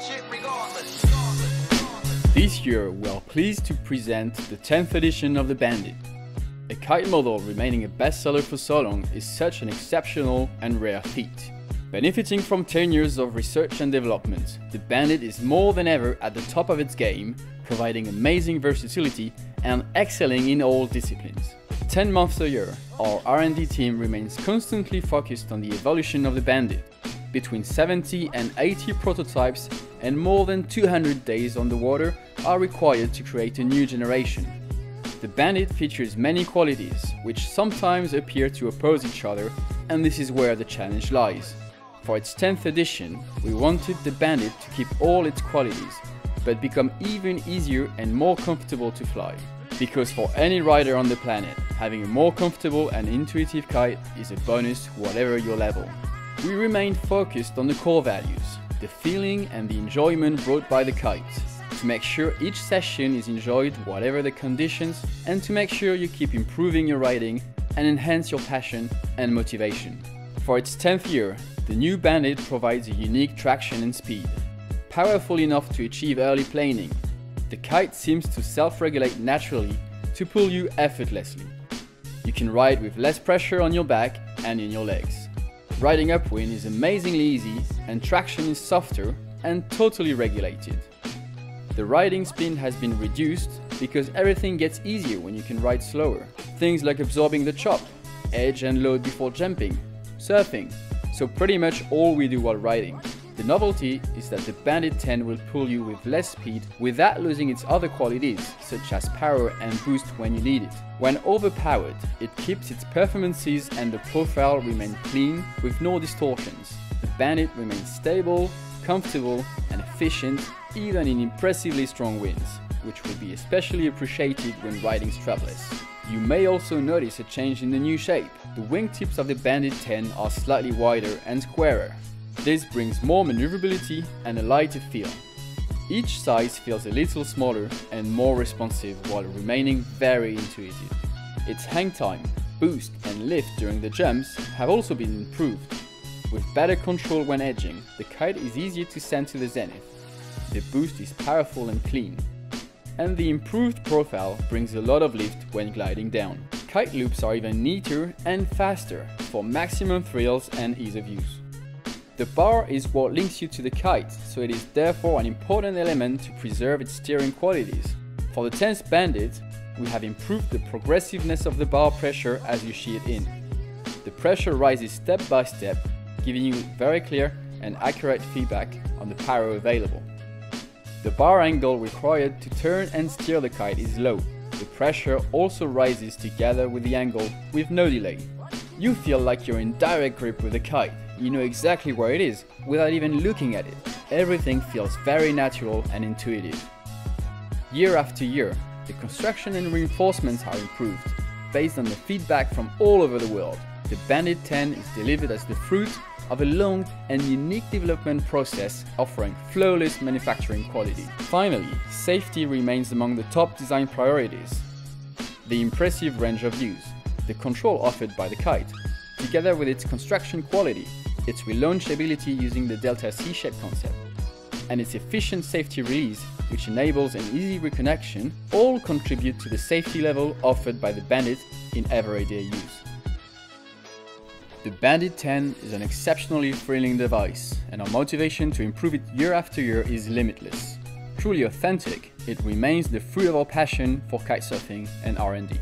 watch it regardless. This year, we are pleased to present the 10th edition of the Bandit. A kite model remaining a bestseller for so long is such an exceptional and rare feat. Benefiting from 10 years of research and development, the Bandit is more than ever at the top of its game, providing amazing versatility and excelling in all disciplines. 10 months a year, our R&D team remains constantly focused on the evolution of the Bandit. Between 70 and 80 prototypes and more than 200 days on the water are required to create a new generation. The Bandit features many qualities, which sometimes appear to oppose each other, and this is where the challenge lies. For its 10th edition, we wanted the Bandit to keep all its qualities, but become even easier and more comfortable to fly. Because for any rider on the planet, having a more comfortable and intuitive kite is a bonus whatever your level. We remain focused on the core values, the feeling and the enjoyment brought by the kite, to make sure each session is enjoyed whatever the conditions and to make sure you keep improving your riding and enhance your passion and motivation. For its 10th year, the new Bandit provides a unique traction and speed. Powerful enough to achieve early planing, the kite seems to self-regulate naturally to pull you effortlessly. You can ride with less pressure on your back and in your legs. Riding upwind is amazingly easy and traction is softer and totally regulated. The riding spin has been reduced because everything gets easier when you can ride slower. Things like absorbing the chop, edge and load before jumping, surfing, so pretty much all we do while riding. The novelty is that the Bandit 10 will pull you with less speed without losing its other qualities, such as power and boost when you need it. When overpowered, it keeps its performances and the profile remain clean with no distortions. The Bandit remains stable, comfortable and efficient even in impressively strong winds, which will be especially appreciated when riding strapless. You may also notice a change in the new shape. The wingtips of the Bandit 10 are slightly wider and squarer, this brings more maneuverability and a lighter feel. Each size feels a little smaller and more responsive while remaining very intuitive. Its hang time, boost and lift during the jumps have also been improved. With better control when edging, the kite is easier to send to the zenith. The boost is powerful and clean. And the improved profile brings a lot of lift when gliding down. Kite loops are even neater and faster for maximum thrills and ease of use. The bar is what links you to the kite, so it is therefore an important element to preserve its steering qualities. For the 10th Bandit, we have improved the progressiveness of the bar pressure as you sheet it in. The pressure rises step by step, giving you very clear and accurate feedback on the power available. The bar angle required to turn and steer the kite is low. The pressure also rises together with the angle with no delay. You feel like you're in direct grip with the kite, you know exactly where it is without even looking at it. Everything feels very natural and intuitive. Year after year, the construction and reinforcements are improved based on the feedback from all over the world. The Bandit 10 is delivered as the fruit of a long and unique development process offering flawless manufacturing quality. Finally, safety remains among the top design priorities. The impressive range of views, the control offered by the kite, together with its construction quality, its relaunchability using the Delta C-shape concept, and its efficient safety release, which enables an easy reconnection, all contribute to the safety level offered by the Bandit in everyday use. The Bandit 10 is an exceptionally thrilling device, and our motivation to improve it year after year is limitless. Truly authentic, it remains the fruit of our passion for kitesurfing and R&D.